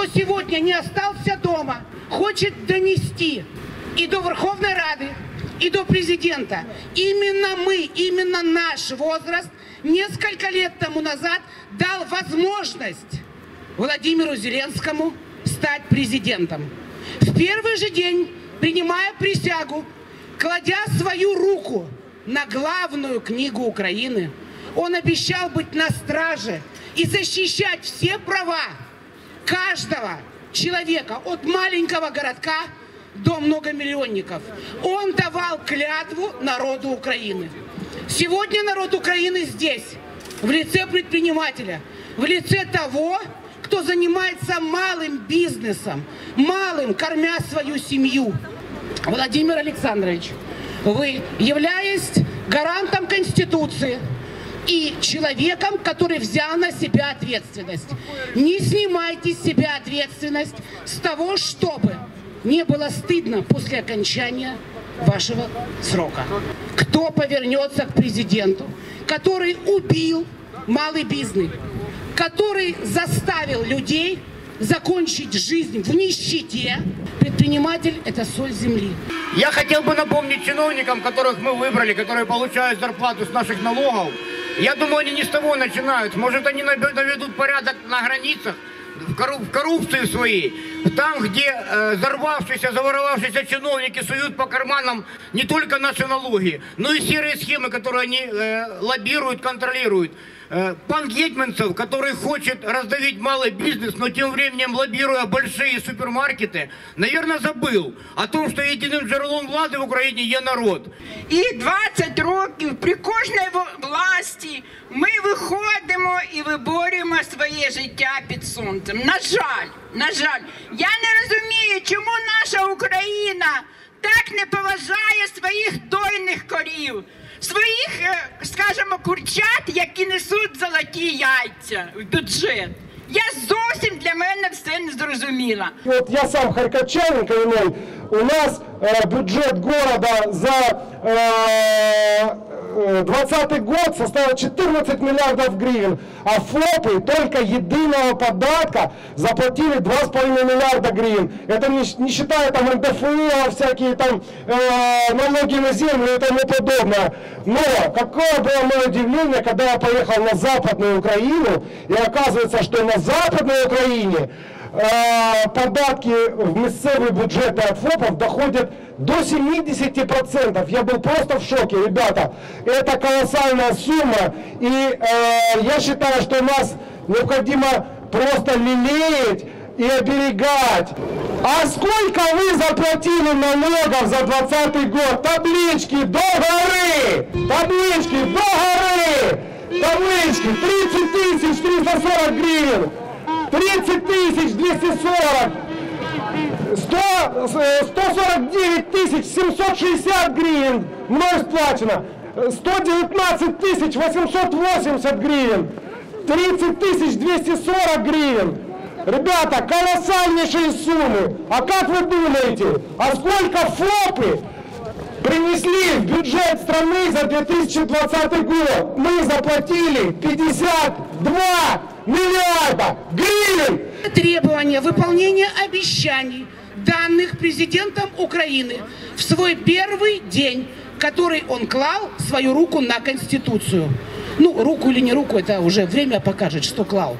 кто сегодня не остался дома, хочет донести и до Верховной Рады, и до президента. Именно мы, именно наш возраст несколько лет тому назад дал возможность Владимиру Зеленскому стать президентом. В первый же день, принимая присягу, кладя свою руку на главную книгу Украины, он обещал быть на страже и защищать все права каждого человека от маленького городка до многомиллионников. Он давал клятву народу Украины. Сегодня народ Украины здесь, в лице предпринимателя, в лице того, кто занимается малым бизнесом, малым, кормя свою семью. Владимир Александрович, вы, являясь гарантом Конституции и человеком, который взял на себя ответственность, не снимайте с себя ответственность с того, чтобы не было стыдно после окончания вашего срока. Кто повернется к президенту, который убил малый бизнес, который заставил людей закончить жизнь в нищете. Предприниматель – это соль земли. Я хотел бы напомнить чиновникам, которых мы выбрали, которые получают зарплату с наших налогов. Я думаю, они не с того начинают. Может, они наведут порядок на границах, в коррупции своей, там, где э, взорвавшиеся, заворовавшиеся чиновники суют по карманам не только наши налоги, но и серые схемы, которые они э, лоббируют, контролируют. Э, пан Гетманцев, который хочет раздавить малый бизнес, но тем временем лоббируя большие супермаркеты, наверное, забыл о том, что единым джерелом влади в Україні є народ. І 20 років при кожній власті ми виходимо і виборюємо своє життя під сонцем. На жаль, на жаль, я не розумію, чому наша Україна так не поважає своїх дойних корів своїх, е, скажімо, курчат, які несуть золоті яйця в бюджет. Я зовсім для мене все не зрозуміла. От я сам коренной, у нас э, бюджет города за э, 2020 год составил 14 миллиардов гривен, а ФОПы только единого податка заплатили 2,5 миллиарда гривен. Это не, не считая там НДФЛ, всякие там э, налоги на землю и тому подобное. Но какое было мое удивление, когда я поехал на Западную Украину, и оказывается, что на Западной Украине податки в місцеві бюджети от ФОПов доходят до 70%. Я был просто в шоке, ребята. Это колоссальная сумма. И э, я считаю, что нас необходимо просто лелеять и оберегать. А сколько вы заплатили налогов за 2020 год? Таблички до горы! Таблички до горы! Таблички 30 тысяч 340 гривен! 30 тысяч 240! 100, 149 тысяч 760 гривен мной сплачено. 119 тысяч 880 гривен. 30 тысяч 240 гривен. Ребята, колоссальнейшие суммы. А как вы думаете, а сколько ФОПы принесли в бюджет страны за 2020 год? Мы заплатили 52 миллиарда гривен. Требование выполнения обещаний, данных президентом Украины в свой первый день, который он клал свою руку на Конституцию. Ну, руку или не руку, это уже время покажет, что клал.